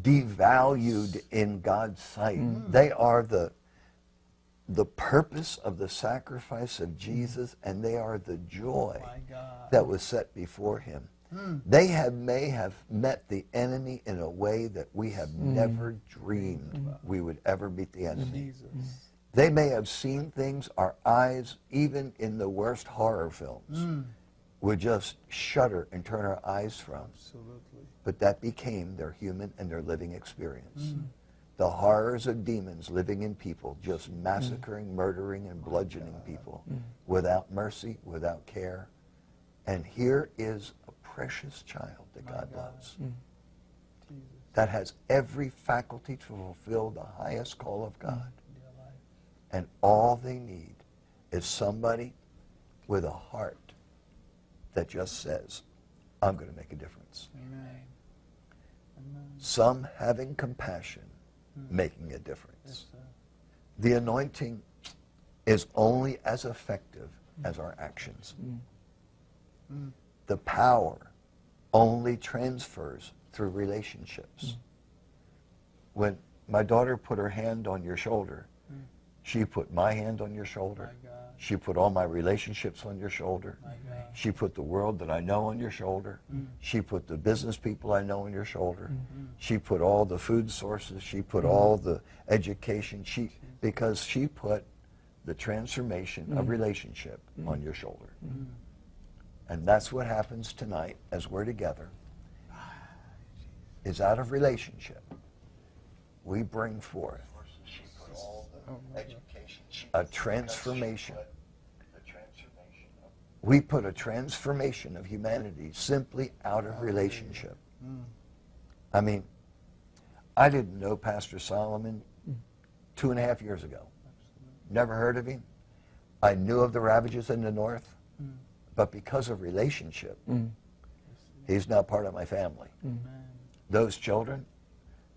devalued in God's sight. Mm. They are the the purpose of the sacrifice of Jesus and they are the joy God. that was set before him. Hmm. They have may have met the enemy in a way that we have hmm. never dreamed hmm. we would ever meet the enemy. They may have seen things our eyes, even in the worst horror films, would just shudder and turn our eyes from. Absolutely. But that became their human and their living experience. Mm. The horrors of demons living in people, just mm. massacring, murdering, and bludgeoning people mm. without mercy, without care. And here is a precious child that God loves Jesus. that has every faculty to fulfill the highest call of God. And all they need is somebody with a heart that just says, I'm going to make a difference. Amen. Amen. Some having compassion, hmm. making a difference. sir. The anointing is only as effective hmm. as our actions. Hmm. The power only transfers through relationships. When my daughter put her hand on your shoulder, she put my hand on your shoulder. My God. She put all my relationships on your shoulder. She put the world that I know on your shoulder. She put the business people I know on your shoulder. She put all the food sources. She put all the education. She because she put the transformation of relationship on your shoulder. And that's what happens tonight as we're together. Is out of relationship. We bring forth a transformation. We put a transformation of humanity simply out of relationship. I mean, I didn't know Pastor Solomon two and a half years ago. Never heard of him. I knew of the ravages in the north, but because of relationship, he's now part of my family. Those children,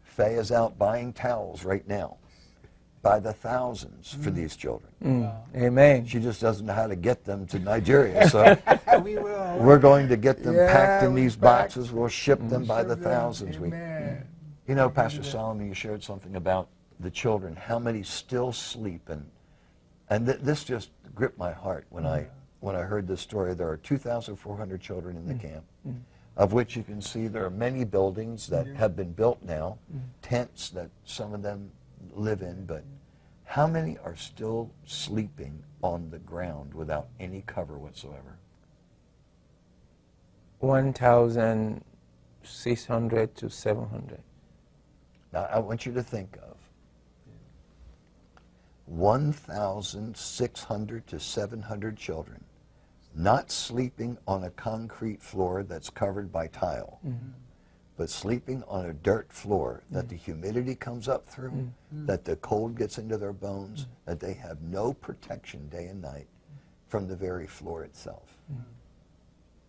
Faye is out buying towels right now by the thousands for mm. these children. Mm. Wow. Amen. She just doesn't know how to get them to Nigeria. So we will. we're going to get them Yeah, packed in these pack- boxes. We'll ship them by the them. thousands. We, Amen. you know, Pastor Solomon, you shared something about the children, how many still sleep, and and th- this just gripped my heart when I when I heard this story. There are 2,400 children in the mm. camp, of which you can see there are many buildings that have been built now, tents that some of them live in, but how many are still sleeping on the ground without any cover whatsoever? 1,600 to 700. Now, I want you to think of 1,600 to 700 children not sleeping on a concrete floor that's covered by tile, mm-hmm. But sleeping on a dirt floor that mm. the humidity comes up through, mm. Mm. that the cold gets into their bones, that they have no protection day and night from the very floor itself.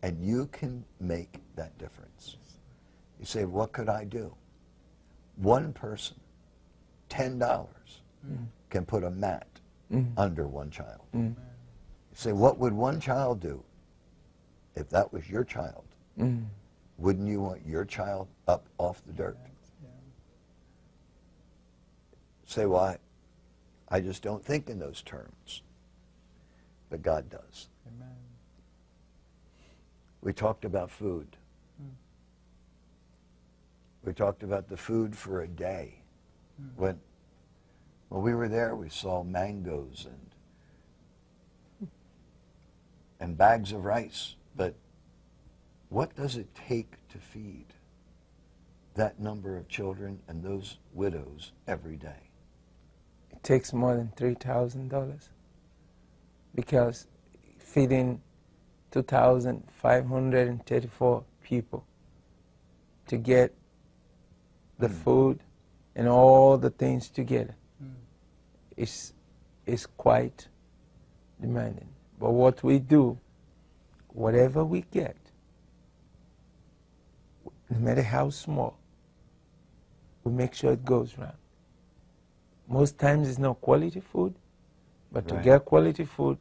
And you can make that difference. You say, what could I do? One person, $10, can put a mat under one child. You say, what would one child do if that was your child? Wouldn't you want your child up off the dirt? Yeah. Say, why? I just don't think in those terms. But God does. Amen. We talked about food. Hmm. We talked about the food for a day. Hmm. When, when we were there, we saw mangoes and and bags of rice. But what does it take to feed that number of children and those widows every day? It takes more than $3,000 because feeding 2,534 people to get the hmm. food and all the things together hmm. is, is quite demanding. But what we do, whatever we get, no matter how small, we make sure it goes round. Most times it's not quality food, but to Right. get quality food,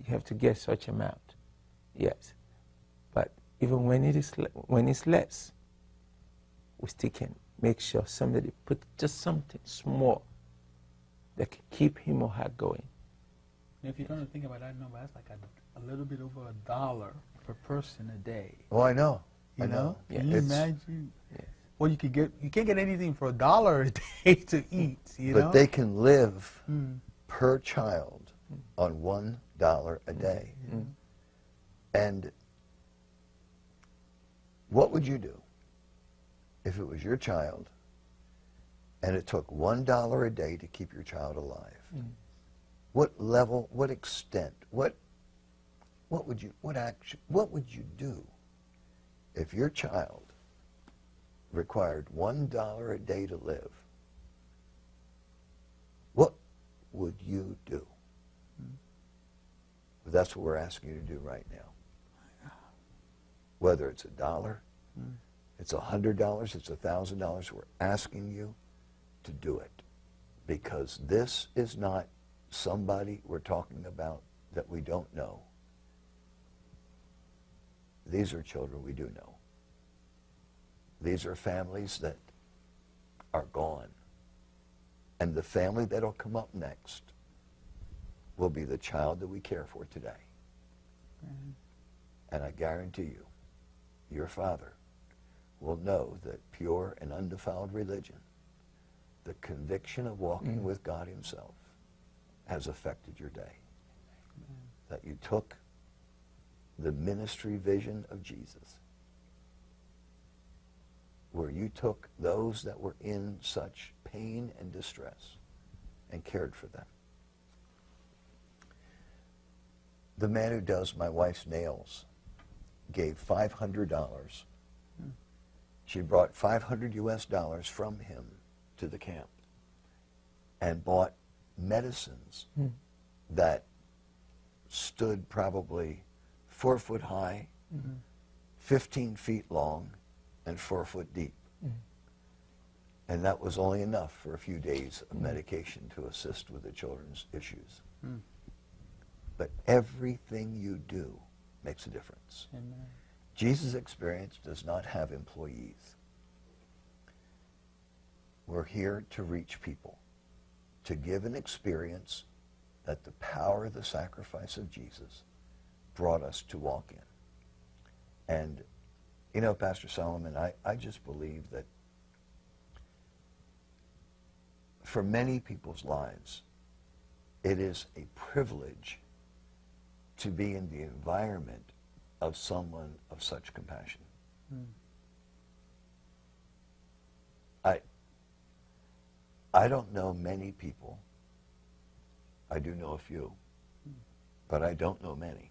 you have to get such amount. Yes. But even when it is le- when it's less, we still can make sure somebody put just something small that can keep him or her going. If you're going to think about that number, that's like a, a little bit over a dollar per person a day. Oh, I know. You know? know. Can you It's- imagine? Yes. Well, you could get you can't get anything for a dollar a day to eat. You but know. they can live Mm. per child hmm. on one dollar a hmm. day. Hmm. And what would you do if it was your child and it took one dollar a day to keep your child alive? What level, what extent, what what would you what action what would you do if your child required one dollar a day to live? What would you do? Hmm. That's what we're asking you to do right now. Whether it's a dollar, hmm. it's a hundred dollars, it's a thousand dollars, we're asking you to do it. Because this is not somebody we're talking about that we don't know. These are children we do know. These are families that are gone. And the family that'll come up next will be the child that we care for today. And I guarantee you, your father will know that pure and undefiled religion, the conviction of walking mm. with God himself, has affected your day. That you took the ministry vision of Jesus, where you took those that were in such pain and distress and cared for them. The man who does my wife's nails gave $500. She brought 500 US dollars from him to the camp and bought medicines hmm. that stood probably four foot high, mm-hmm. 15 feet long, and four foot deep. Mm-hmm. And that was only enough for a few days of mm-hmm. medication to assist with the children's issues. Mm. But everything you do makes a difference. Amen. Jesus Experience does not have employees. We're here to reach people, to give an experience that the power of the sacrifice of Jesus brought us to walk in. And, you know, Pastor Solomon, I, I just believe that for many people's lives, it is a privilege to be in the environment of someone of such compassion. Hmm. I, I don't know many people. I do know a few, hmm. but I don't know many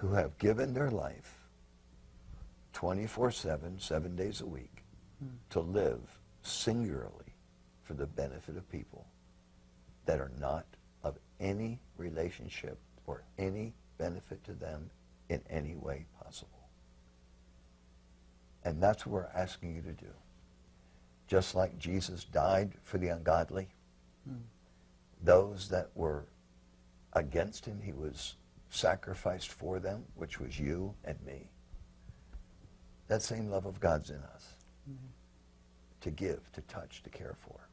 who have given their life 24 7, seven days a week, to live singularly for the benefit of people that are not of any relationship or any benefit to them in any way possible. And that's what we're asking you to do. Just like Jesus died for the ungodly, hmm. those that were against him, he was sacrificed for them, which was you and me. That same love of God's in us mm-hmm. to give, to touch, to care for.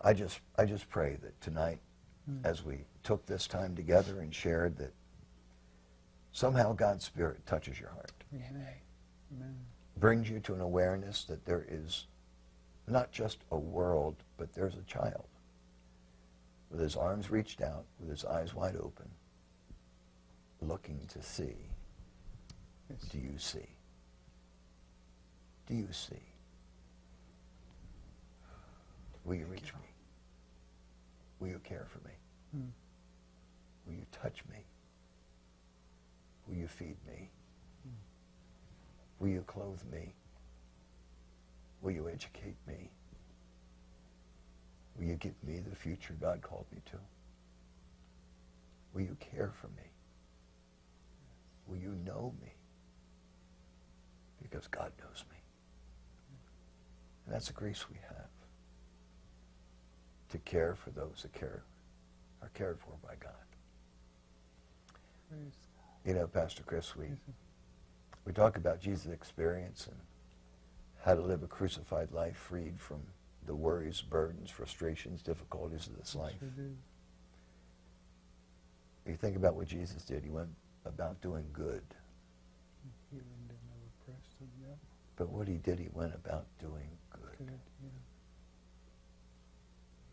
I just, I just pray that tonight, mm. as we took this time together and shared, that somehow God's Spirit touches your heart, Amen. Amen. brings you to an awareness that there is not just a world, but there's a child with his arms reached out, with his eyes wide open, looking to see. Do you see? Do you see? Will you reach me? Will you care for me? Mm. Will you touch me? Will you feed me? Will you clothe me? Will you educate me? Will you give me the future God called me to? Will you care for me? Will you know me? Because God knows me. And that's the grace we have to care for those that care are cared for by God. Praise You know, Pastor Chris, we, we talk about Jesus' experience and how to live a crucified life freed from the worries, burdens, frustrations, difficulties of this life. You think about what Jesus did. He went about doing good. Healing them that were oppressed of the devil. But what he did, he went about doing good. Good, yeah.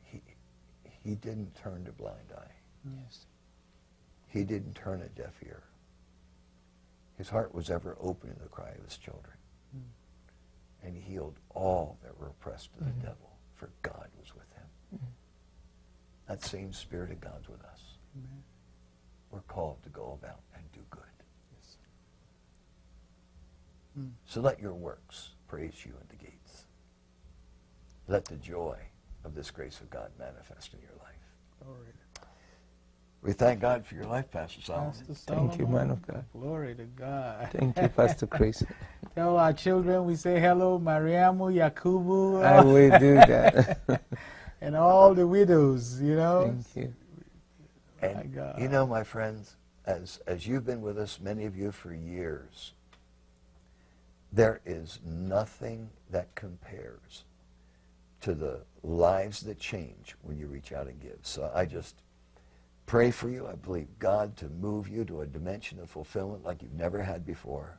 He, he didn't turn a blind eye. Yes. He didn't turn a deaf ear. His heart was ever open to the cry of his children. Mm. And he healed all that were oppressed of the Mhm. devil, for God was with him. Mhm. That same Spirit of God's with us. Amen. We're called to go about and do good. Yes. Mm. So let your works praise you in the gates. Let the joy of this grace of God manifest in your life. Glory We thank God for your life, Pastor Solomon. Pastor Thank you, Solomon. man of God. Glory to God. Thank you, Pastor Chris. Tell our children we say hello, Mariamu, Yakubu, I will do that. and all the widows, you know. Thank you. And My God. you know, my friends, as, as you've been with us, many of you for years, there is nothing that compares to the lives that change when you reach out and give. So I just pray for you. I believe God to move you to a dimension of fulfillment like you've never had before.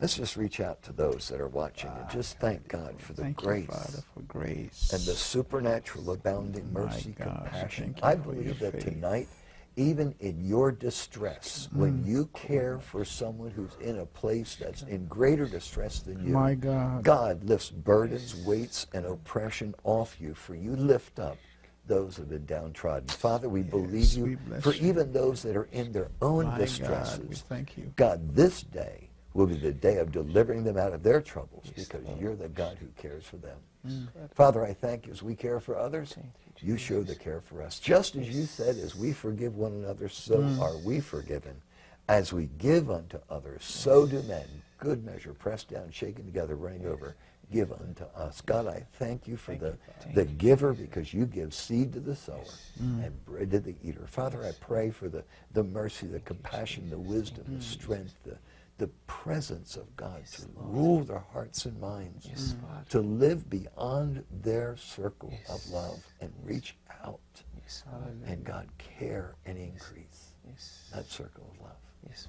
Let's just reach out to those that are watching and just thank God for the grace you, Father, for grace. and the supernatural abounding mercy, God, compassion. I believe that faith. tonight, even in your distress, Mm. when you care for someone who's in a place that's in greater distress than you, My God. God lifts burdens, weights, and oppression off you, for you lift up those who have been downtrodden. Father, we believe you we for you. even those that are in their own My distresses. God, we thank you. God, this day will be the day of delivering them out of their troubles Yes, because Lord. you're the God who cares for them. Mm. Father, I thank you as we care for others, you, you show the care for us. Just as you said, as we forgive one another, so Mm. are we forgiven. As we give unto others, so do men. Good measure, pressed down, shaken together, running over, give unto us. God, I thank you for the, the giver because you give seed to the sower Mm. and bread to the eater. Father, I pray for the, the mercy, the compassion, the wisdom, the strength, the, the presence of God to rule their hearts and minds, Yes, to live beyond their circle Yes. of love and reach out Yes, and God care and increase Yes. that circle of love. Yes.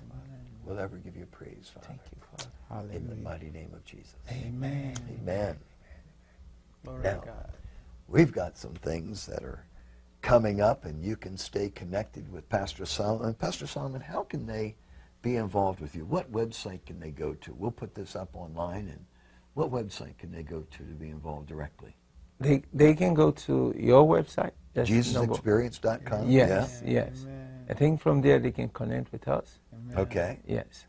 We'll ever give you praise, Father, Thank you, Father. in the mighty name of Jesus. Amen. Amen. Glory Now, God. We've got some things that are coming up, and you can stay connected with Pastor Solomon. Pastor Solomon, how can they be involved with you? What website can they go to? We'll put this up online, and what website can they go to to be involved directly? They they can go to your website. That's JesusExperience.com? Yes, Yeah. yes. Amen. I think from there they can connect with us. Amen. Okay. Yes.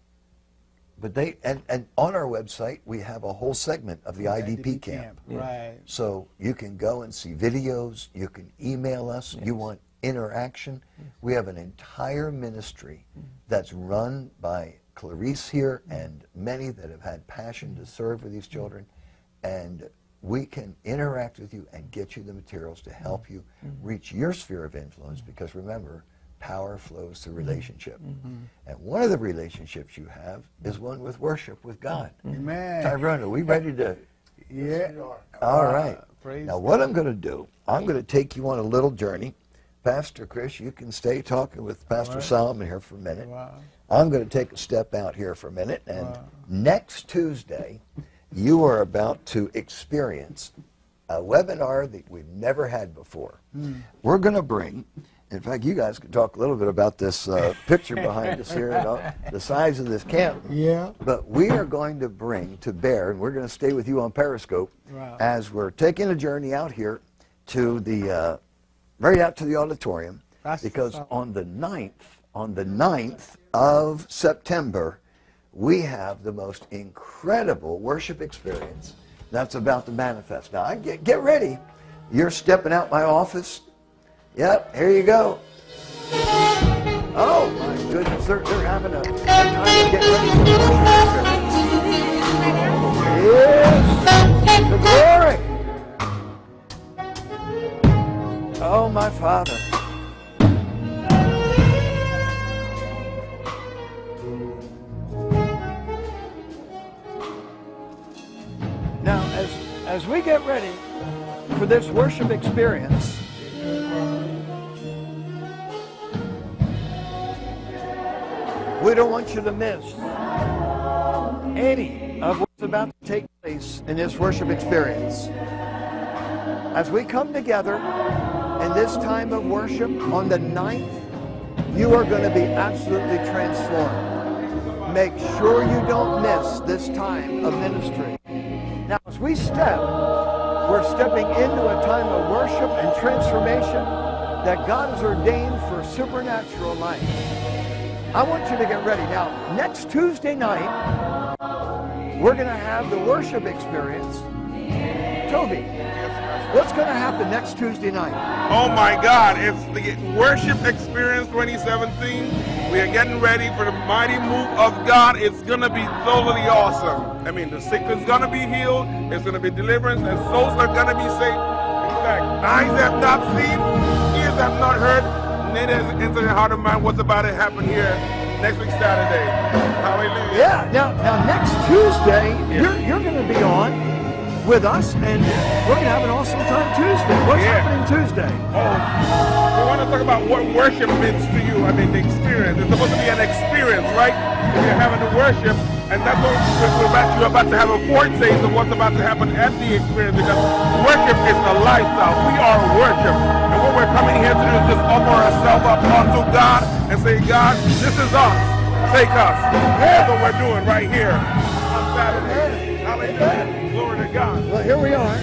But they and, and on our website we have a whole segment of the IDP, camp. Yeah. Right. So you can go and see videos. You can email us. You want interaction. Mm-hmm. We have an entire ministry mm-hmm. that's run by Clarice here and many that have had passion to mm-hmm. serve with these children. And we can interact with you and get you the materials to help you reach your sphere of influence because remember, power flows through relationship. And one of the relationships you have is one with worship with God. Amen. Tyrone, are we ready to Yeah. all right. Praise Now, what I'm going to do, I'm going to take you on a little journey. Pastor Chris, you can stay talking with Pastor right. Solomon here for a minute. Wow. I'm going to take a step out here for a minute. And Wow. next Tuesday, you are about to experience a webinar that we've never had before. Hmm. We're going to bring, in fact, you guys can talk a little bit about this uh, picture behind us here, you know, the size of this camp. Yeah. But we are going to bring to bear, and we're going to stay with you on Periscope Wow. as we're taking a journey out here to the, uh, right out to the auditorium, That's because on the 9th, on the 9th of September, we have the most incredible worship experience that's about to manifest. Now, I get, get ready. You're stepping out my office. Yep, here you go. Oh my goodness, they're, they're having a, a time to get ready for worship experience. Yes, the glory. oh my father. Now, as, as we get ready for this worship experience, we don't want you to miss any of what's about to take place in this worship experience. As we come together, in this time of worship on the 9th, you are going to be absolutely transformed. Make sure you don't miss this time of ministry. Now, as we step, we're stepping into a time of worship and transformation that God has ordained for supernatural life. I want you to get ready. Now, next Tuesday night, we're going to have the worship experience. Toby, what's going to happen next Tuesday night? Oh my God, it's the Worship Experience 2017. We are getting ready for the mighty move of God. It's going to be totally awesome. I mean, the sick is going to be healed, it's going to be deliverance, and souls are going to be saved. In fact, eyes have not seen, ears have not heard, neither has entered the heart of man what's about to happen here next week Saturday. Hallelujah. Yeah, now, now next Tuesday, you're, you're going to be on with us, and we're going to have an awesome time Tuesday. What's Yeah. happening Tuesday? Oh, we want to talk about what worship means to you. I mean, the experience. It's supposed to be an experience, right? You're having to worship, and that's what we're, about, you're about to have a foretaste of what's about to happen at the experience because worship is a lifestyle. We are worship. And what we're coming here to do is just offer ourselves up unto God and say, God, this is us. Take us. That's what we're doing right here on Saturday. Hallelujah. Glory God. Well, here we are,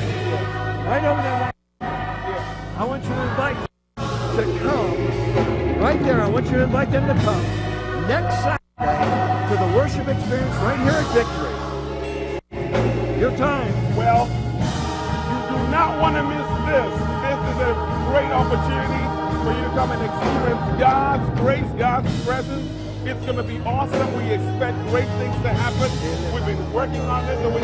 right over there. I want you to invite them to come. Right there, I want you to invite them to come next Saturday to the worship experience right here at Victory. Your time. Well, you do not want to miss this. This is a great opportunity for you to come and experience God's grace, God's presence. It's going to be awesome. We expect great things to happen. We've been working on this, and we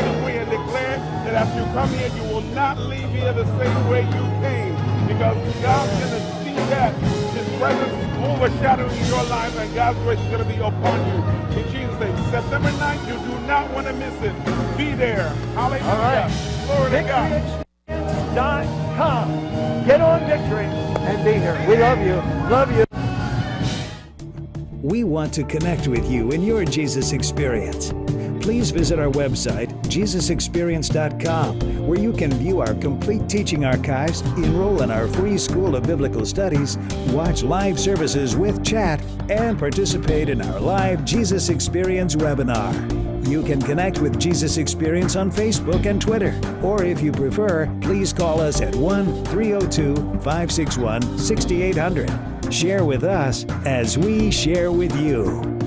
declare that after you come here, you will not leave here the same way you came. Because God's going to see that His presence is overshadowing your life, and God's grace is going to be upon you. In Jesus' name, September 9th, you do not want to miss it. Be there. Hallelujah. All right. Glory to God. VictoryExperience.com. Get on Victory and be here. We love you. Love you. We want to connect with you in your Jesus experience. Please visit our website, JesusExperience.com, where you can view our complete teaching archives, enroll in our free School of Biblical Studies, watch live services with chat, and participate in our live Jesus Experience webinar. You can connect with Jesus Experience on Facebook and Twitter, or if you prefer, please call us at 1 302 561 6800. Share with us as we share with you.